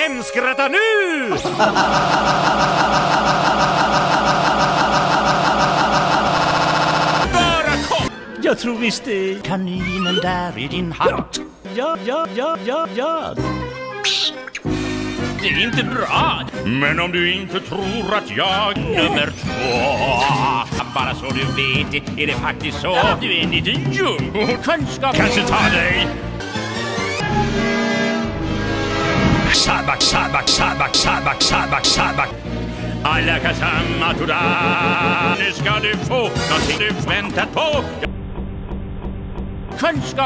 Skratta nu! Bara kom! Jag tror visst det är kaninen där i din hatt. Ja, ja, ja, ja, ja. Det är inte bra. Men om du inte tror att jag nummer två Bara så du vet det, är det faktiskt så Du är en liten jumbo Kunskap kanske tar dig Sabak, sabak, sabak, sabak, sabak, sabak Alla kasama Nu ska du få någonting du väntat på Kunskap